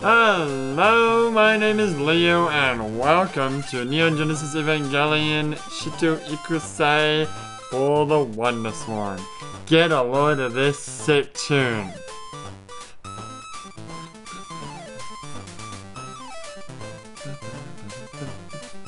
Hello, my name is Leo, and welcome to Neon Genesis Evangelion Shito Ikusei for the WonderSwan. Get a load of this sick tune.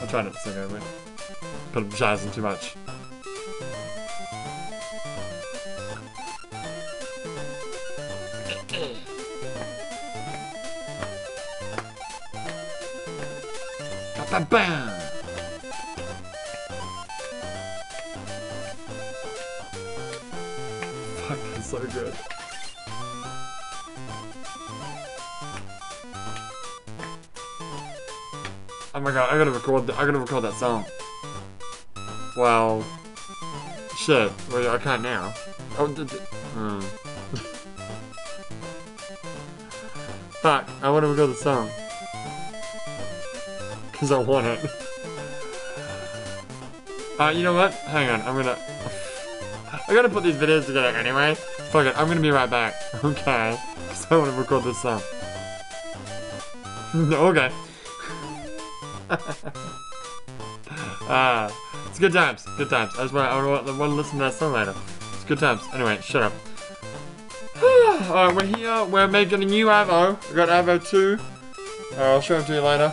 I'll try not to sing over it. Put up jazzing too much. Bam bam! Fucking so good. Oh my god, I gotta record. I gotta record that song. Well, shit. Well, I can't now. Oh, d- hmm. Fuck! I want to record the song I want it. Uh, you know what? Hang on, I'm gonna... I gotta put these videos together anyway. Fuck it, I'm gonna be right back. Okay. Because I want to record this song. okay. Ah, it's good times, good times. I just want, I want to listen to that song later. It's good times. Anyway, shut up. Alright, we're here, we're making a new Avo. We got Avo 2. Uh, I'll show it to you later.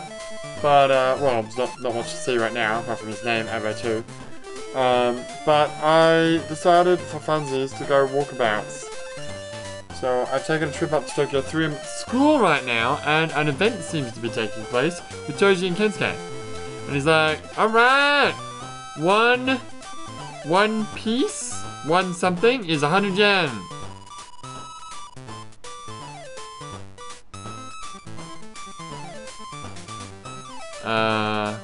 But, uh, well, there's not, not much to see right now, apart from his name, Avo 2. Um, but I decided for funsies to go walkabouts. So I've taken a trip up to Tokyo 3 I'm at school right now, and an event seems to be taking place with Toji and Kensuke. And he's like, alright! One, one piece, one something is 100 yen. Uh,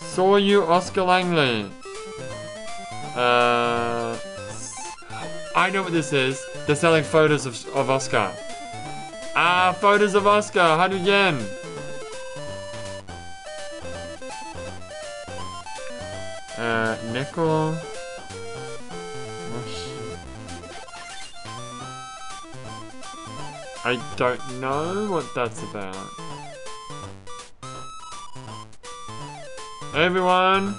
saw you, Asuka Langley. Uh, I know what this is. They're selling photos of, of Asuka. Ah, photos of Asuka, 100 yen. Don't know what that's about. Everyone!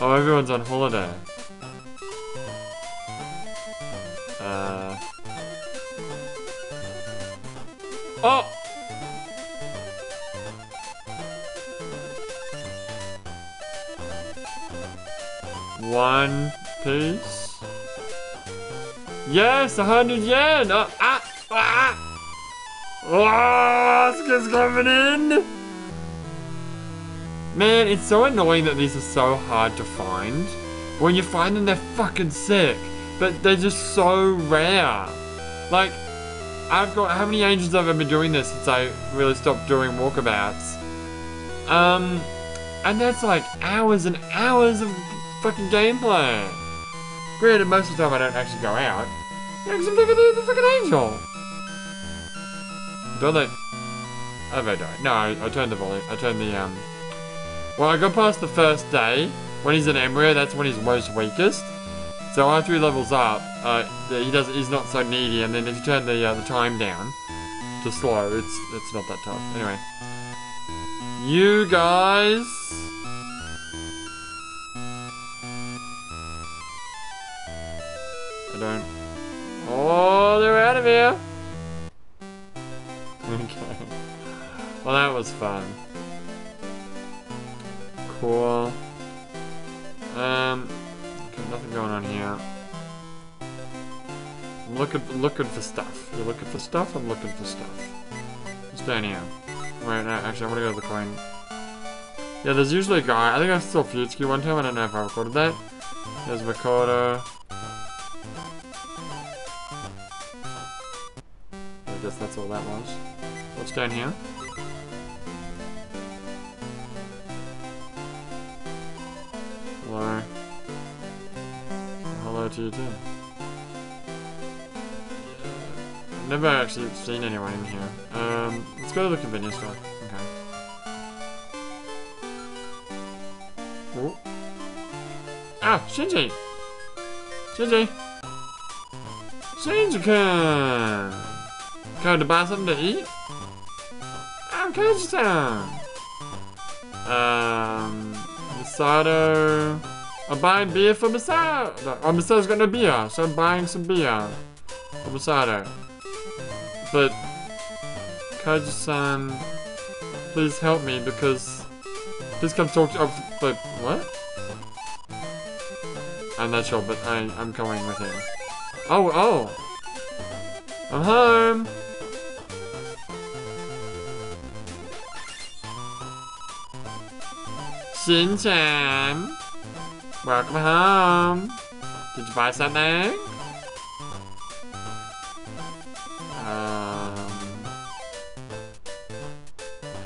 Oh, everyone's on holiday. Uh... Oh! One piece. Yes, a hundred yen. Oh, ah, ah. Oh, Asuka's coming in. Man, it's so annoying that these are so hard to find. When you find them, they're fucking sick. But they're just so rare. Like, I've got how many ages have I been doing this since I really stopped doing walkabouts? Um, and that's like hours and hours of fucking gameplay. Granted, most of the time I don't actually go out. Yeah, because I'm looking at the fucking angel. Don't let... Oh, they don't. No, I, I turned the volume. I turned the, um... Well, I got past the first day. When he's an embryo, that's when he's most weakest. So after he levels up, uh, he does. He's not so needy. And then if you turn the uh, the time down to slow, it's it's not that tough. Anyway, you guys. Oh, they're out of here. Okay. Well, that was fun. Cool. Um, okay, nothing going on here. I'm looking, looking for stuff. You're looking for stuff. I'm looking for stuff. What's down here? Wait, no, actually, I'm gonna go to the coin. Yeah, there's usually a guy. I think I saw Fuyutsuki one time. I don't know if I recorded that. There's Makoto. That was. What's down here? Hello. Hello to you too. I've never actually seen anyone in here. Um, let's go to the convenience store. Okay. Ah, Shinji! Shinji! Shinji-kun! Going to buy something to eat? I'm Kaji-san! Um, Misato... I'm buying beer for Misato! Oh, Misato's got no beer, so I'm buying some beer for Misato. But... Kaji-san... Please help me because... Please come talk to... Oh, but... What? I'm not sure, but I, I'm going with him. Oh, oh! I'm home! Shin-chan! Welcome home! Did you buy something? Um...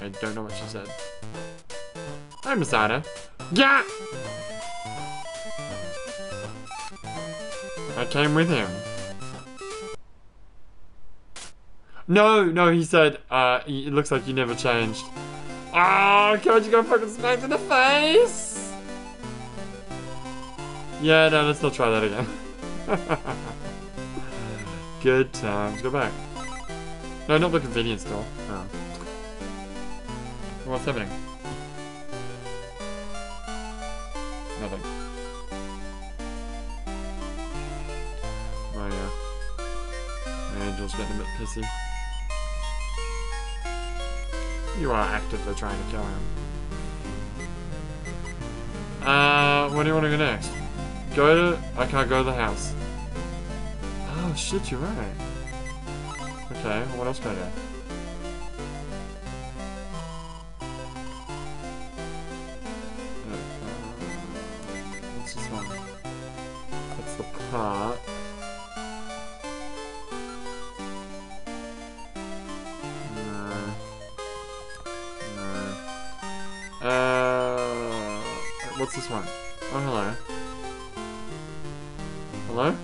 I don't know what she said. Hi, Misato. Yeah! I came with him. No, no, he said, uh, it looks like you never changed. Ah, oh, you got fucking smacked in the face! Yeah, no, let's not try that again. Good times. Go back. No, not the convenience store. Oh. What's happening? Nothing. Oh yeah. Angel's getting a bit pissy. You are actively trying to kill him. Uh, where do you want to go next? Go to... I can't go to the house. Oh shit, you're right. Okay, what else can I do? Hello?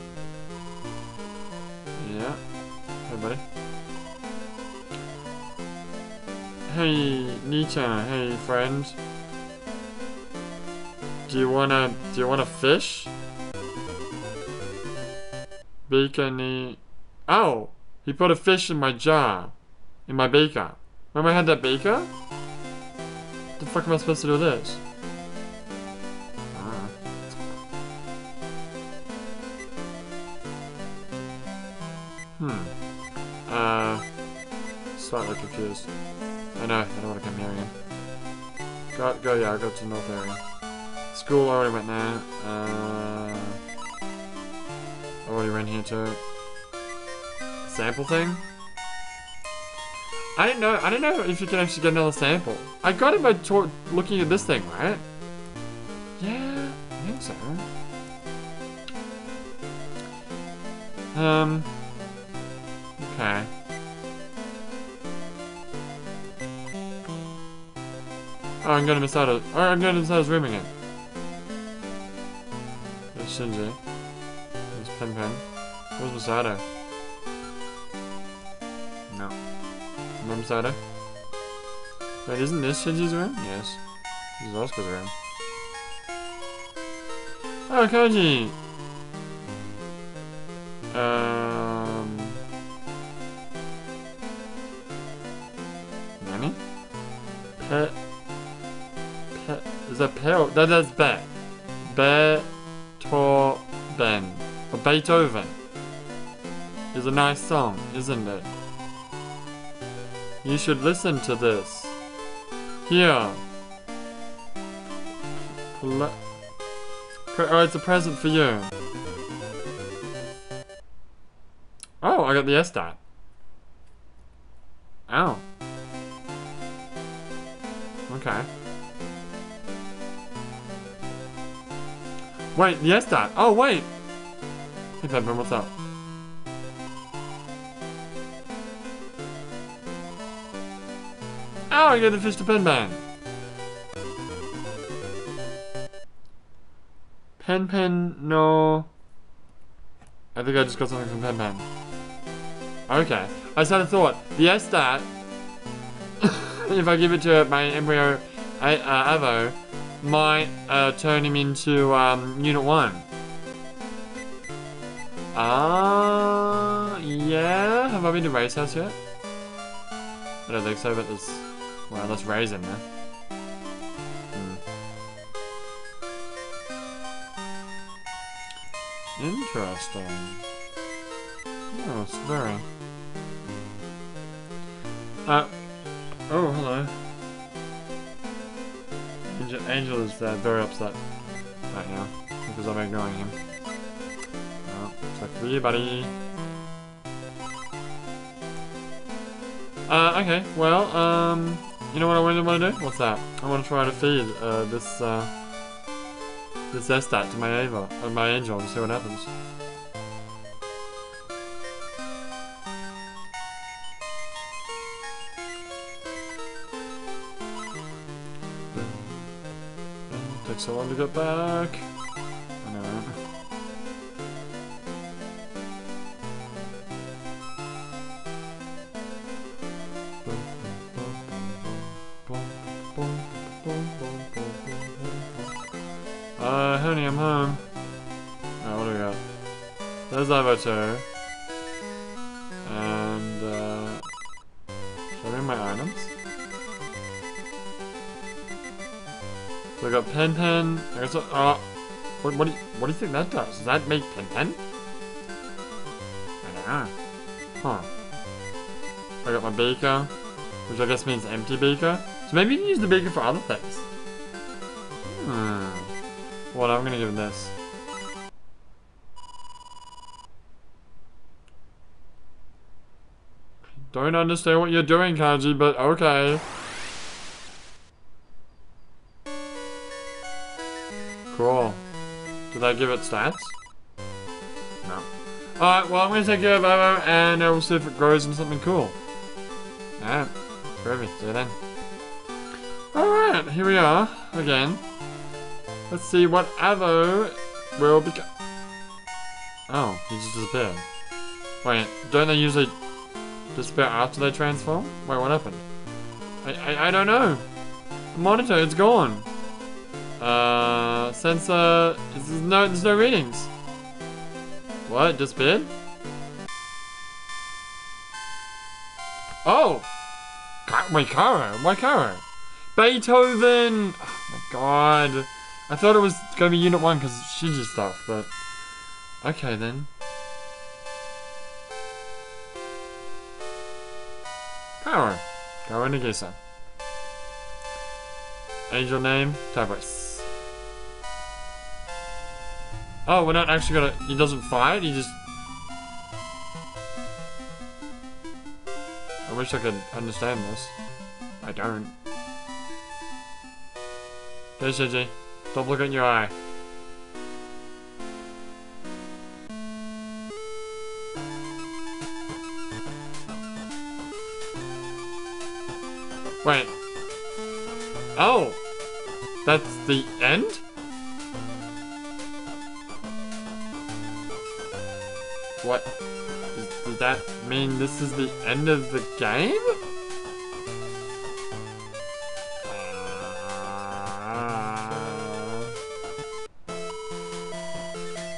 Yeah. Hey, buddy. Hey, Nita. Hey, friend. Do you wanna, do you wanna fish? Beacon Oh! He put a fish in my jar. In my beaker. Remember I had that beaker? the fuck am I supposed to do this? Hmm. Uh, slightly confused. I know, I don't want to come here again. Go, go, yeah, I'll go to the north area. School already went there. Uh, already ran here too. Sample thing? I didn't know. I didn't know if you can actually get another sample. I got it by looking at this thing, right? Yeah, I think so. Um. Okay. Oh, I'm gonna miss out. Of, oh, I'm gonna miss out his room again. There's Shinji. There's Pen Pen. Where's Misato? No. Remember Misato? Wait, isn't this Shinji's room? Yes. This is Asuka's room. Oh, Koji! Um... Is that pet or... That, that's bet. Beethoven. Or Beethoven. Is a nice song, isn't it? You should listen to this. Here. Ple oh, it's a present for you. Oh, I got the S dot. Oh. Okay. Wait, yes, dot. Oh, wait. Hey, Pepper, what's up? Oh, I got the fish to pen bang. Pen pen no. I think I just got something from pen pen. Okay. I just had a thought. The S if I give it to my embryo uh, Avo, might uh, turn him into um, Unit 1. Ah, uh, yeah. Have I been to Race House yet? I don't think so, but there's... Well, let's raise him there. Hmm. Interesting. Yes, very. Uh, oh, hello. Angel, Angel is uh, very upset right now because I'm ignoring him. Oh, it's for you, buddy. Uh, okay, well, um, you know what I really want to do? What's that? I want to try to feed, uh, this, uh, this Estat to my Ava, uh, my Angel, and see what happens. Takes so long to get back. I know. Uh, honey, I'm home. Alright, what do we got? There's Avatar. So I got Pen Pen. I guess, uh, what, what, do you, what do you think that does? Does that make Pen Pen? I don't know. Huh. I got my beaker, which I guess means empty beaker. So maybe you can use the beaker for other things. Hmm. What, I'm gonna give this. Don't understand what you're doing, Kaji, but okay. Cool. Did I give it stats? No. Alright, well I'm gonna take care of Avo and we'll see if it grows into something cool. Alright. Perfect. See you then. Alright, here we are. Again. Let's see what Avo will become. Oh, he just disappeared. Wait, don't they usually disappear after they transform? Wait, what happened? I, I, I don't know. The monitor, it's gone. Uh, sensor, uh, there's no, there's no readings. What, disappeared? Oh! Wait, Kaworu, why Kaworu? Beethoven! Oh my god. I thought it was gonna be Unit 1 because Shinji stuff, but... Okay then. Power. Go into Gisa. Angel name, Tabris. Oh, we're not actually gonna... He doesn't fight, he just... I wish I could understand this. I don't. Hey, Shinji. Don't look in your eye. Wait. Oh! That's the end? What? Does, that mean this is the end of the game?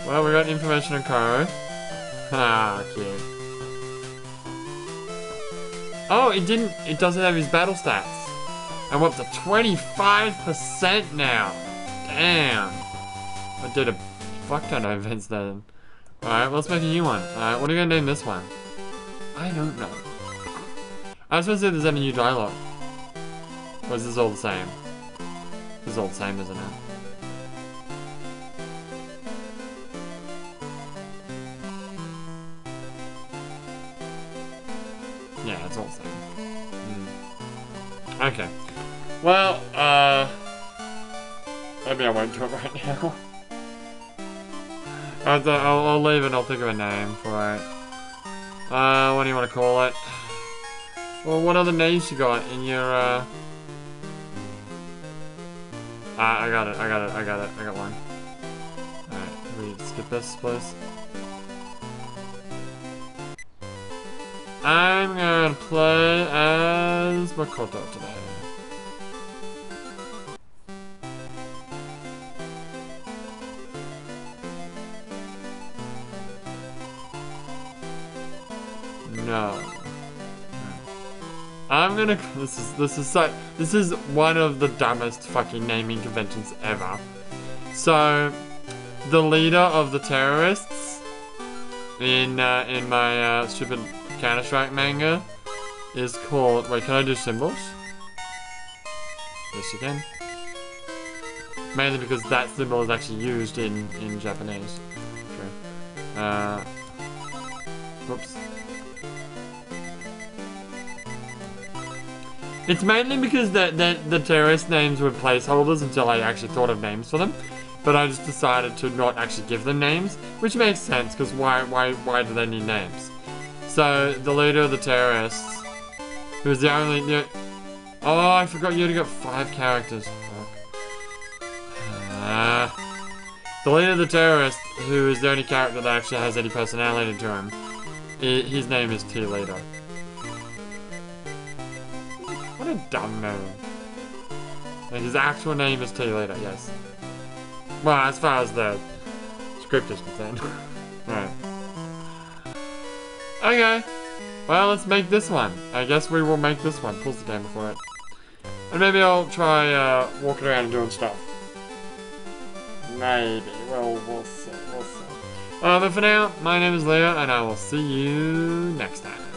Well, we got information on Kaworu. Ah, cute. Oh, it didn't. It doesn't have his battle stats. I'm up to 25% now. Damn. I did a fuck ton of events then. Alright, let's make a new one. Alright, what are you gonna name this one? I don't know. I was supposed to see if there's any new dialogue. Or is this all the same? This is all the same, isn't it? Yeah, it's all the same. Mm. Okay. Well, uh... Maybe I won't do it right now. I'll, I'll, I'll leave it, I'll think of a name for it. Uh, what do you want to call it? Well, what other names you got in your, uh... Ah, I got it, I got it, I got it, I got one. Alright, we skip this, please? I'm gonna play as Makoto today. No. I'm gonna. This is this is so. This is one of the dumbest fucking naming conventions ever. So, the leader of the terrorists in uh, in my uh, stupid Counter Strike manga is called. Wait, can I do symbols? Yes, you can. Mainly because that symbol is actually used in in Japanese. Okay. Uh. Whoops. It's mainly because the, the, the terrorist names were placeholders until I actually thought of names for them. But I just decided to not actually give them names, which makes sense because why, why, why do they need names? So, the leader of the terrorists, who's the only... The, oh, I forgot you only got five characters. Uh, the leader of the terrorists, who is the only character that actually has any personality to him, i his name is T. Leader. What a dumb name. Like his actual name is T. Leader, yes. Well, as far as the script is concerned. right. Okay. Well, let's make this one. I guess we will make this one. Pulls the game before it. And maybe I'll try uh, walking around and doing stuff. Maybe. We'll. We'll see. Uh, but for now, my name is Leo, and I will see you next time.